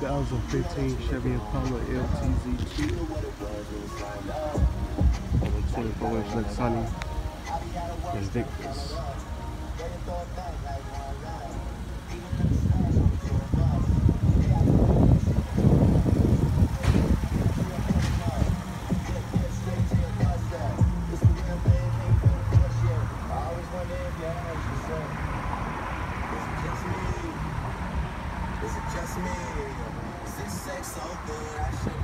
2015 Chevy Impala LTZ2. 24 inch Lexani Invictus. This sex so good, I should